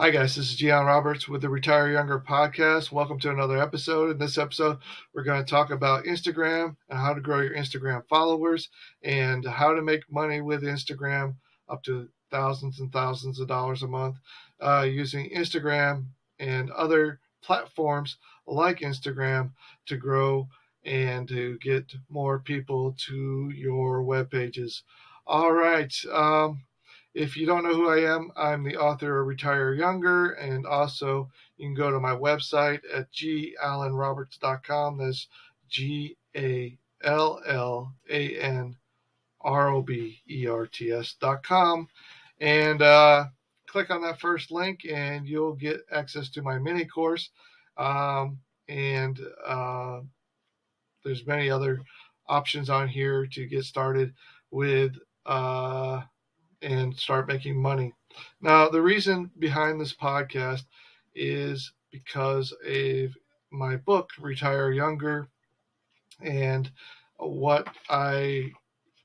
Hi, guys. This is G Allan Roberts with the Retire Younger podcast. Welcome to another episode. In this episode, we're going to talk about Instagram and how to grow your Instagram followers and how to make money with Instagram up to thousands and thousands of dollars a month uh, using Instagram and other platforms like Instagram to grow and to get more people to your web pages. All right. Um, if you don't know who I am, I'm the author of Retire Younger, and also you can go to my website at gallanroberts.com. That's G A L L A N R O B E R T S.com. And uh, click on that first link, and you'll get access to my mini course. Um, and uh, there's many other options on here to get started with. Uh, and start making money. Now, the reason behind this podcast is because of my book, Retire Younger, and what I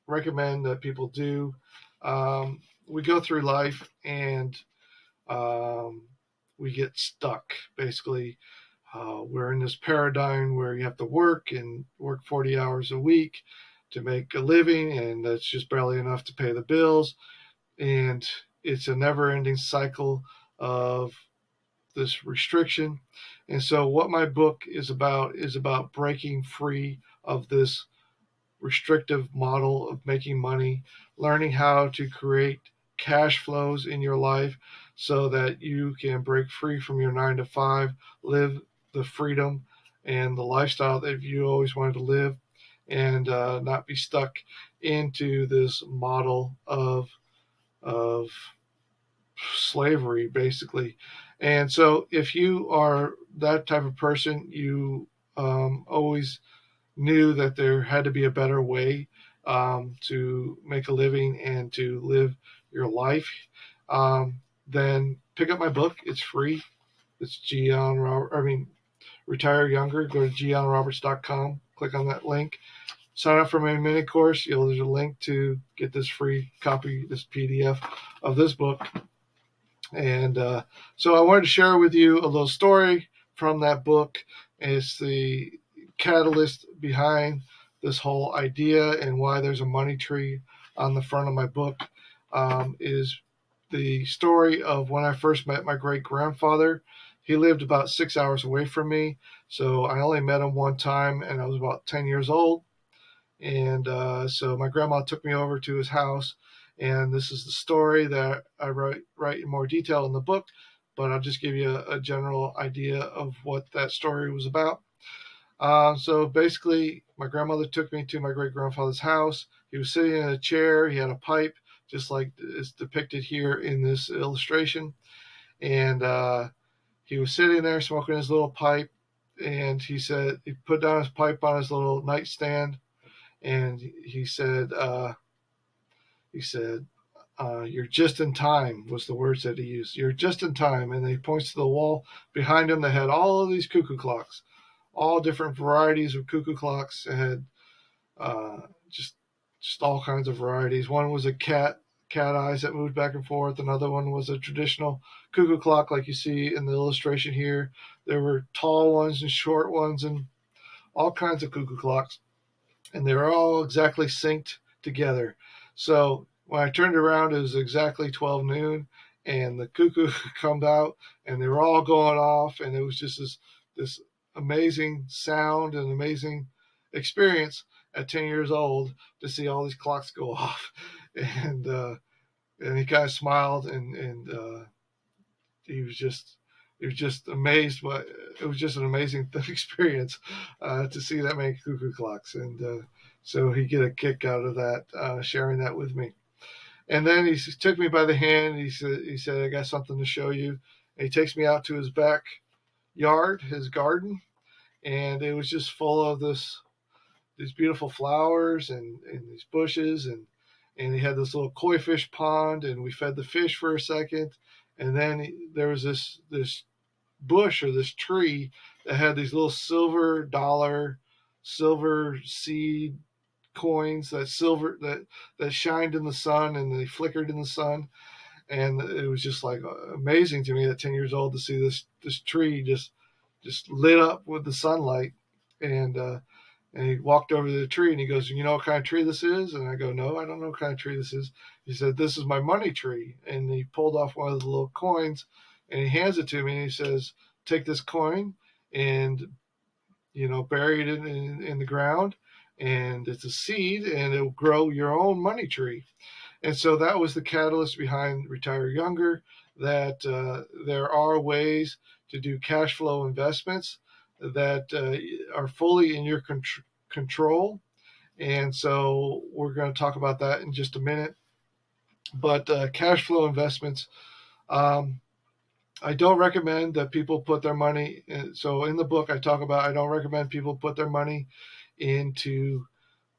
recommend that people do. Um, we go through life and um, we get stuck. Basically, uh, we're in this paradigm where you have to work and work 40 hours a week to make a living, and that's just barely enough to pay the bills and it's a never ending cycle of this restriction. And so, what my book is about is about breaking free of this restrictive model of making money, learning how to create cash flows in your life so that you can break free from your nine to five, live the freedom and the lifestyle that you always wanted to live, and uh, not be stuck into this model of of slavery, basically. And so, if you are that type of person, you um, always knew that there had to be a better way um, to make a living and to live your life, um, then pick up my book. It's free. It's G Allan Robert. I mean, retire younger. Go to gallanroberts.com. Click on that link, sign up for my mini course. You'll there's a link to get this free copy, this PDF of this book. And uh, so I wanted to share with you a little story from that book. It's the catalyst behind this whole idea and why there's a money tree on the front of my book. Um, is the story of when I first met my great grandfather. He lived about six hours away from me, so I only met him one time, and I was about 10 years old. And uh, so my grandma took me over to his house, and this is the story that I write write in more detail in the book, but I'll just give you a, a general idea of what that story was about. Uh, so basically, my grandmother took me to my great grandfather's house. He was sitting in a chair. He had a pipe, just like is depicted here in this illustration, and uh, he was sitting there smoking his little pipe. And he said he put down his pipe on his little nightstand, and he said, uh, he said, uh, "You're just in time," was the words that he used. You're just in time, and he points to the wall behind him that had all of these cuckoo clocks, all different varieties of cuckoo clocks. It had uh, just just all kinds of varieties. One was a cat cat eyes that moved back and forth. Another one was a traditional cuckoo clock, like you see in the illustration here. There were tall ones and short ones, and all kinds of cuckoo clocks and they were all exactly synced together. So when I turned around, it was exactly 12 noon, and the cuckoo come out, and they were all going off, and it was just this this amazing sound and amazing experience at 10 years old to see all these clocks go off, and uh, and he kind of smiled, and and uh, he was just he was just amazed by it was just an amazing experience uh, to see that many cuckoo clocks. And uh, so he get a kick out of that uh, sharing that with me. And then he took me by the hand. He said he said i got something to show you. And he takes me out to his back yard his garden. And it was just full of this these beautiful flowers and, and these bushes. And and he had this little koi fish pond. And we fed the fish for a second and then there was this this bush or this tree that had these little silver dollar silver seed coins that silver that that shined in the sun and they flickered in the sun. And it was just like amazing to me at 10 years old to see this this tree just just lit up with the sunlight. And uh, and he walked over to the tree and he goes, You know what kind of tree this is? And I go, No, I don't know what kind of tree this is. He said, This is my money tree. And he pulled off one of the little coins and he hands it to me and he says, Take this coin and, you know, bury it in, in, in the ground. And it's a seed and it'll grow your own money tree. And so that was the catalyst behind Retire Younger that uh, there are ways to do cash flow investments that uh, are fully in your con- control. And so we're going to talk about that in just a minute. But uh, cash flow investments, um, I don't recommend that people put their money. In, so in the book, I talk about I don't recommend people put their money into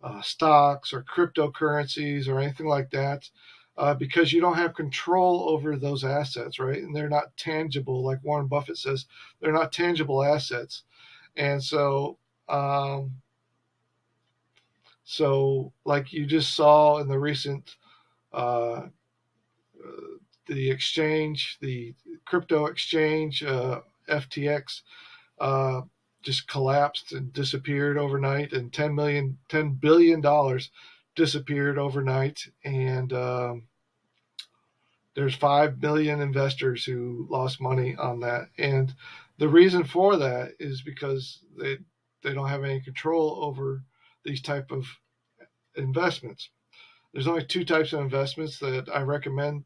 uh, stocks or cryptocurrencies or anything like that uh, because you don't have control over those assets, right? And they're not tangible, like Warren Buffett says, they're not tangible assets. And so, um, so like you just saw in the recent, uh, the exchange, the crypto exchange, uh, FTX, uh, just collapsed and disappeared overnight, and 10 million, 10 billion dollars disappeared overnight, and um, there's five billion investors who lost money on that, and the reason for that is because they they don't have any control over these type of investments. There's only two types of investments that I recommend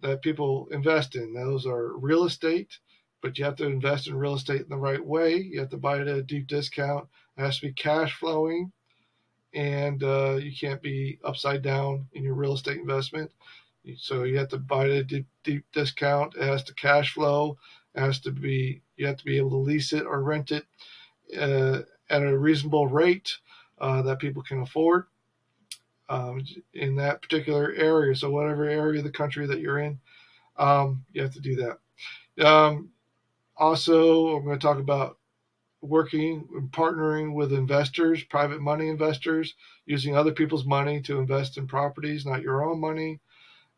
that people invest in. Those are real estate, but you have to invest in real estate in the right way. You have to buy it at a deep discount. It has to be cash flowing and uh, you can't be upside down in your real estate investment. So you have to buy it at a deep, deep discount. It has to cash flow. Has to be you have to be able to lease it or rent it uh, at a reasonable rate uh, that people can afford um, in that particular area. So whatever area of the country that you're in, um, you have to do that. Um, also, I'm going to talk about working and partnering with investors, private money investors, using other people's money to invest in properties, not your own money.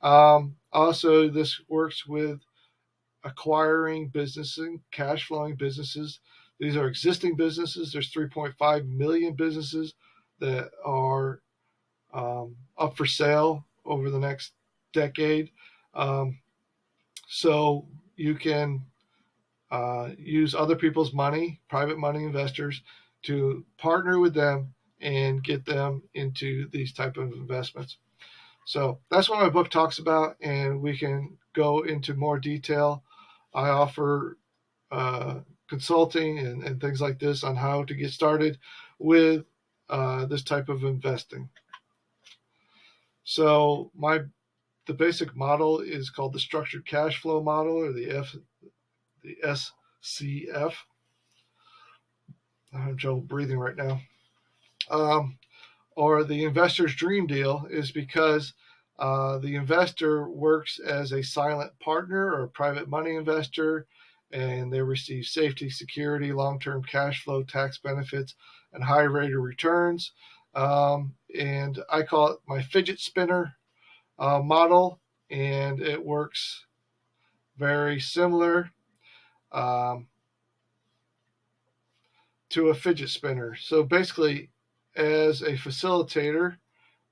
Um, also, this works with acquiring businesses cash flowing businesses. These are existing businesses. There's 3.5 million businesses that are um, up for sale over the next decade. Um, so you can uh, use other people's money, private money investors, to partner with them and get them into these type of investments. So that's what my book talks about, and we can go into more detail. I offer uh, consulting and, and, things like this on how to get started with uh, this type of investing. So my the basic model is called the structured cash flow model or the F the SCF. I have trouble breathing right now. Um, or the investor's dream deal is because uh, the investor works as a silent partner or private money investor, and they receive safety, security, long term cash flow, tax benefits, and high rate of returns. Um, and I call it my fidget spinner uh, model, and it works very similar um, to a fidget spinner. So basically, as a facilitator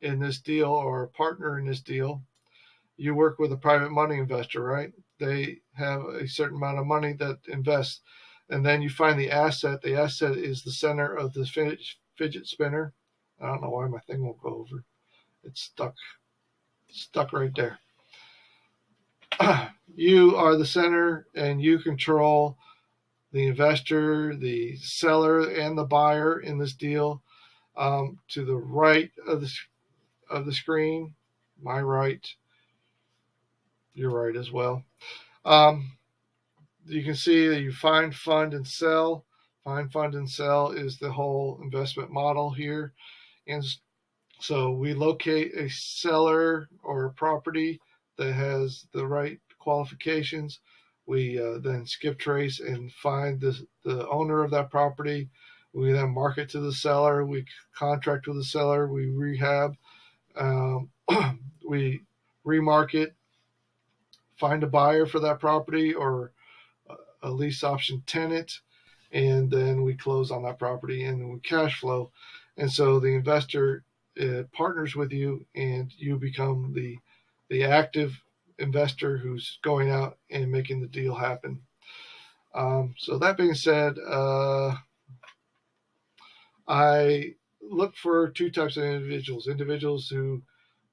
in this deal or a partner in this deal, you work with a private money investor, right? They have a certain amount of money that invests, and then you find the asset. The asset is the center of the fidget spinner. I don't know why my thing won't go over. It's stuck, stuck right there. you are the center and you control the investor, the seller, and the buyer in this deal. Um, to the right of the of the screen, my right, your right as well. Um, you can see that you find, fund, and sell. Find, fund, and sell is the whole investment model here, and so we locate a seller or a property that has the right qualifications. We uh, then skip trace and find the, the owner of that property. We then market to the seller. We contract with the seller. We rehab. Um, we remarket find a buyer for that property or a lease option tenant, and then we close on that property and we cash flow. And so the investor uh, partners with you, and you become the the active investor who's going out and making the deal happen. Um, so that being said, uh, I look for two types of individuals: individuals who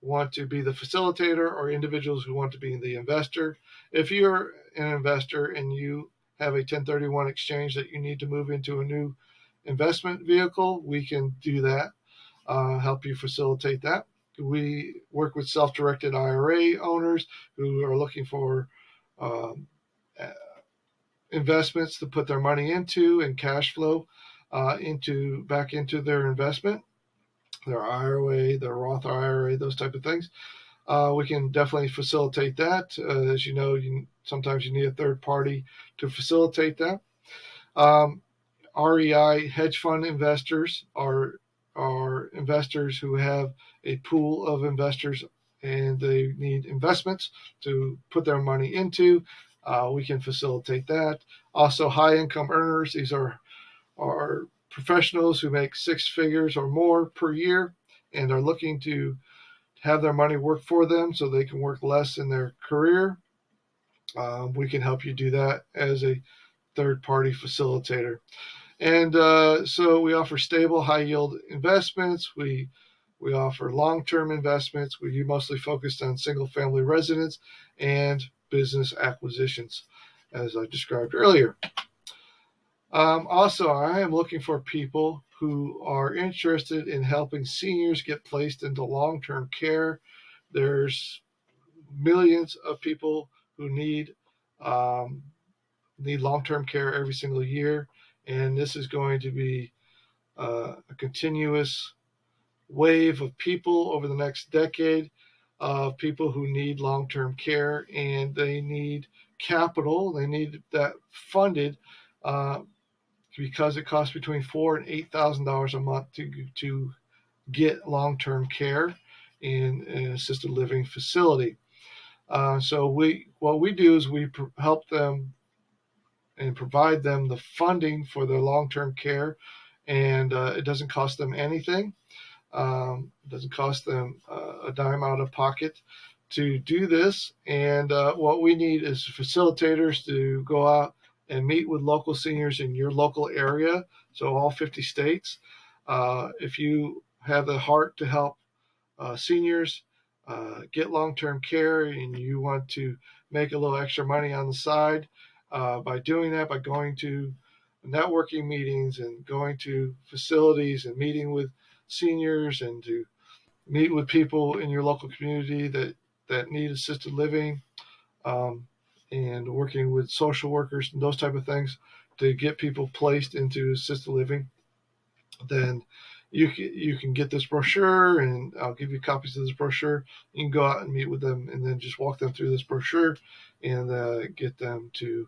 want to be the facilitator, or individuals who want to be the investor. If you're an investor and you have a 1031 exchange that you need to move into a new investment vehicle, we can do that, uh, help you facilitate that. We work with self directed IRA owners who are looking for um, uh, investments to put their money into and cash flow uh, into back into their investment, their IRA, their Roth IRA, those type of things. Uh, we can definitely facilitate that. Uh, as you know, you, sometimes you need a third party to facilitate that. Um, REI hedge fund investors are are investors who have a pool of investors and they need investments to put their money into. Uh, we can facilitate that. Also, high income earners. These are are professionals who make six figures or more per year and are looking to have their money work for them so they can work less in their career. Um, we can help you do that as a third party facilitator. And uh, so we offer stable, high yield investments. We we offer long term investments. We mostly focused on single family residence and business acquisitions, as I described earlier. Um, also, I am looking for people who are interested in helping seniors get placed into long term care. There's millions of people who need um, need long term care every single year, and this is going to be uh, a continuous wave of people over the next decade of people who need long term care and they need capital, they need that funded. Uh, because it costs between four and eight thousand dollars a month to to get long term care in an assisted living facility. Uh, so we what we do is we pr- help them and provide them the funding for their long term care, and uh, it doesn't cost them anything. Um, it doesn't cost them uh, a dime out of pocket to do this. And uh, what we need is facilitators to go out and meet with local seniors in your local area, so all 50 states. Uh, if you have the heart to help uh, seniors uh, get long term care and you want to make a little extra money on the side uh, by doing that, by going to networking meetings and going to facilities and meeting with seniors and to meet with people in your local community that, that need assisted living. Um, and working with social workers and those type of things to get people placed into assisted living, then you can, you can get this brochure and I'll give you copies of this brochure. You can go out and meet with them and then just walk them through this brochure and uh, get them to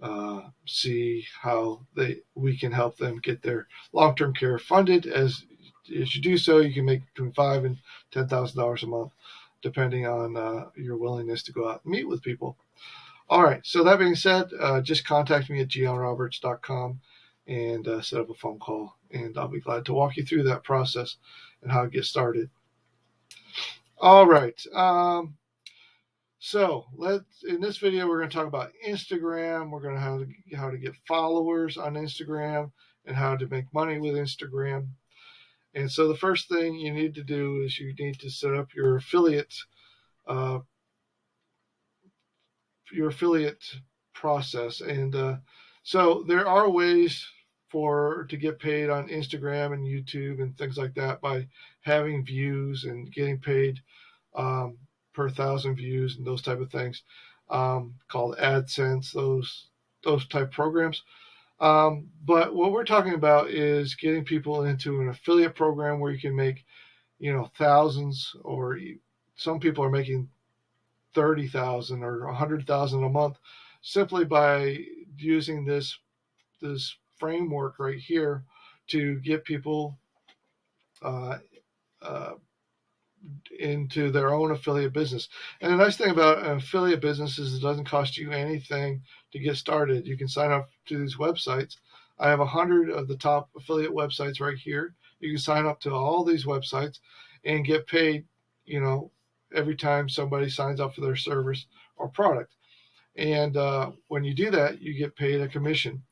uh, see how they we can help them get their long-term care funded. As as you do so, you can make between five and ten thousand dollars a month, depending on uh, your willingness to go out and meet with people. All right. So that being said, uh, just contact me at gallanroberts.com and uh, set up a phone call, and I'll be glad to walk you through that process and how to get started. All right. Um, so let's in this video we're going to talk about Instagram. We're going to how to how to get followers on Instagram and how to make money with Instagram. And so the first thing you need to do is you need to set up your affiliate uh, your affiliate process. And uh, so there are ways for to get paid on Instagram and YouTube and things like that by having views and getting paid um, per thousand views and those type of things um, called AdSense, those those type programs. Um, but what we're talking about is getting people into an affiliate program where you can make, you know, thousands or some people are making thirty thousand or a hundred thousand a month simply by using this this framework right here to get people uh, uh, into their own affiliate business. And the nice thing about an affiliate business is it doesn't cost you anything to get started. You can sign up to these websites. I have a hundred of the top affiliate websites right here. You can sign up to all these websites and get paid, you know, every time somebody signs up for their service or product. And uh, when you do that, you get paid a commission.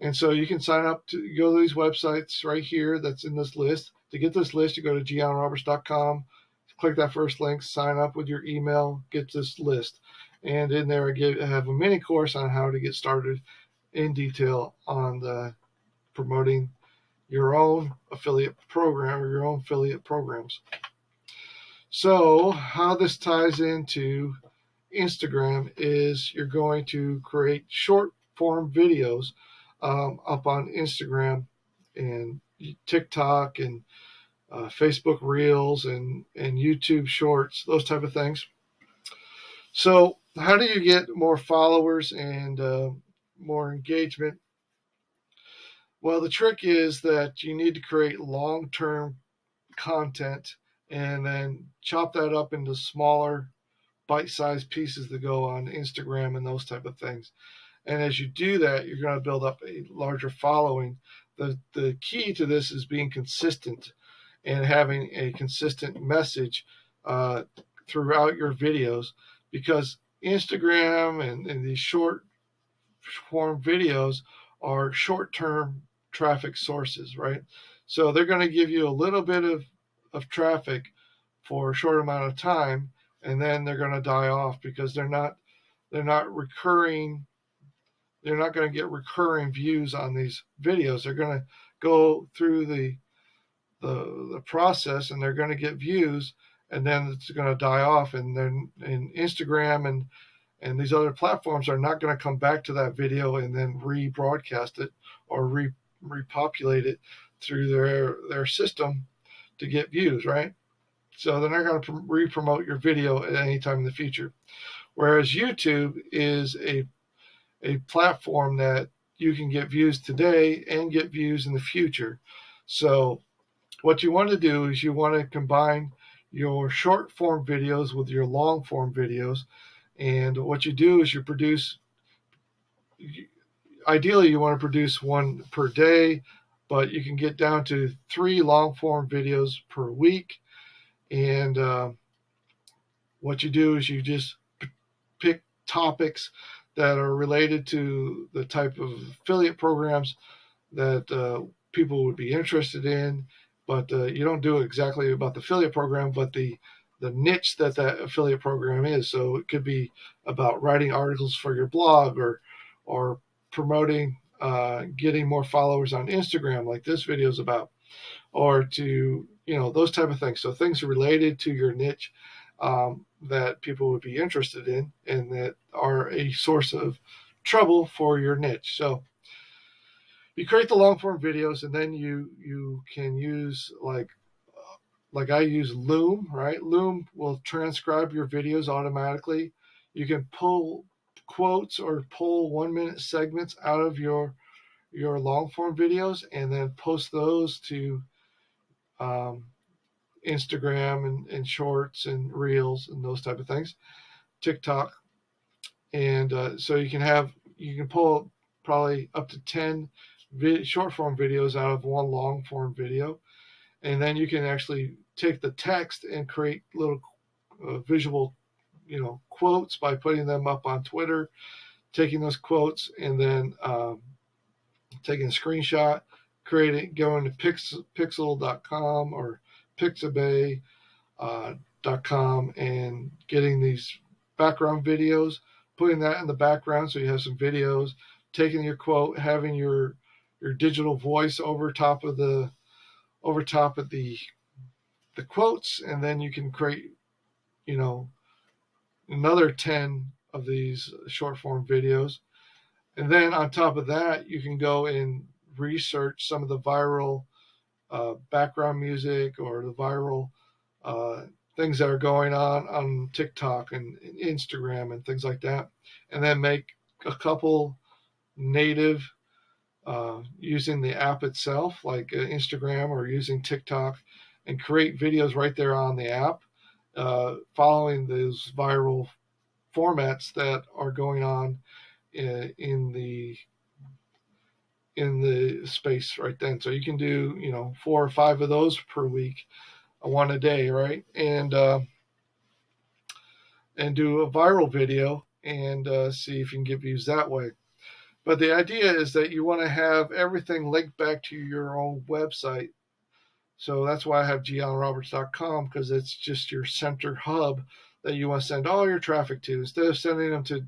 And so you can sign up to go to these websites right here that's in this list. To get this list, you go to gallanroberts.com, click that first link, sign up with your email, get this list. And in there, I, give, I have a mini course on how to get started in detail on the promoting your own affiliate program or your own affiliate programs. So, how this ties into Instagram is you're going to create short form videos um, up on Instagram and TikTok and uh, Facebook Reels and, and YouTube Shorts, those type of things. So, how do you get more followers and uh, more engagement? Well, the trick is that you need to create long term content and then chop that up into smaller bite-sized pieces that go on Instagram and those type of things. And as you do that, you're going to build up a larger following. The the key to this is being consistent and having a consistent message uh, throughout your videos because Instagram and, and these short form videos are short term traffic sources, right? So they're going to give you a little bit of of traffic for a short amount of time and then they're going to die off because they're not they're not recurring they're not going to get recurring views on these videos. They're going to go through the the the process and they're going to get views and then it's going to die off and then in Instagram and and these other platforms are not going to come back to that video and then rebroadcast it or re repopulate it through their their system to get views, right? So they're not going to re-promote your video at any time in the future. Whereas YouTube is a a platform that you can get views today and get views in the future. So what you want to do is you want to combine your short form videos with your long form videos. And what you do is you produce ideally you want to produce one per day but you can get down to three long form videos per week. And uh, what you do is you just pick topics that are related to the type of affiliate programs that uh, people would be interested in. But uh, you don't do exactly about the affiliate program, but the the niche that that affiliate program is. So it could be about writing articles for your blog or or promoting uh, getting more followers on Instagram, like this video is about, or to you know those type of things. So things related to your niche um, that people would be interested in and that are a source of trouble for your niche. So you create the long form videos, and then you you can use like like I use Loom, right? Loom will transcribe your videos automatically. You can pull quotes or pull one minute segments out of your your long form videos and then post those to um, Instagram and, and shorts and reels and those type of things, TikTok. And uh, so you can have, you can pull probably up to 10 vid- short form videos out of one long form video. And then you can actually take the text and create little uh, visual you know quotes by putting them up on Twitter, taking those quotes and then um, taking a screenshot, creating going to pix, pexels.com or pixabay.com uh, .com and getting these background videos, putting that in the background so you have some videos, taking your quote, having your your digital voice over top of the over top of the the quotes and then you can create you know another 10 of these short form videos. And then on top of that, you can go and research some of the viral uh, background music or the viral uh, things that are going on on TikTok and Instagram and things like that. And then make a couple native uh, using the app itself, like uh, Instagram or using TikTok, and create videos right there on the app, uh, following those viral formats that are going on in, in the in the space right then. So you can do you know four or five of those per week, one a day, right? And uh, and do a viral video and uh, see if you can get views that way. But the idea is that you want to have everything linked back to your own website. So that's why I have gallanroberts.com because it's just your center hub that you want to send all your traffic to instead of sending them to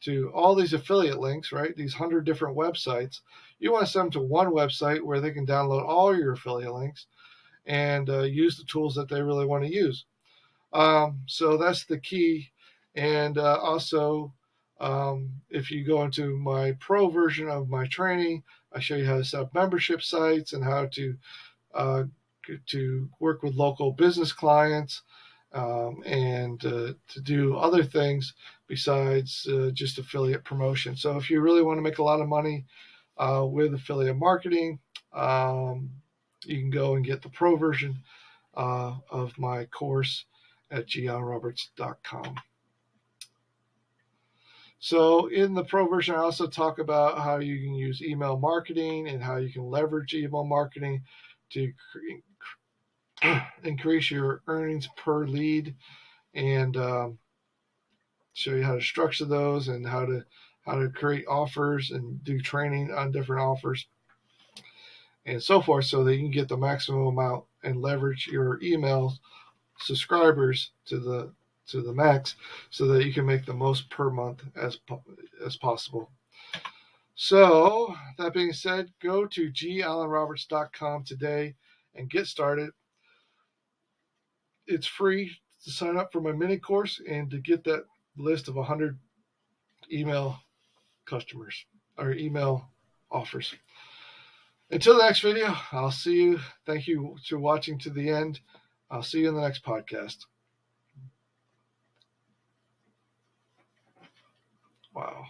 to all these affiliate links, right? These hundred different websites. You want to send them to one website where they can download all your affiliate links and uh, use the tools that they really want to use. Um, so that's the key. And uh, also, um, if you go into my pro version of my training, I show you how to set up membership sites and how to uh, to work with local business clients um, and uh, to do other things besides uh, just affiliate promotion. So if you really want to make a lot of money uh, with affiliate marketing, um, you can go and get the pro version uh, of my course at gallanroberts.com. So in the pro version, I also talk about how you can use email marketing and how you can leverage email marketing to increase your earnings per lead and um, show you how to structure those and how to how to create offers and do training on different offers and so forth so that you can get the maximum amount and leverage your email subscribers to the to the max so that you can make the most per month as as possible. So, that being said, go to gallanroberts.com today and get started. It's free to sign up for my mini course and to get that list of 100 email customers or email offers. Until the next video, I'll see you. Thank you for watching to the end. I'll see you in the next podcast. Wow.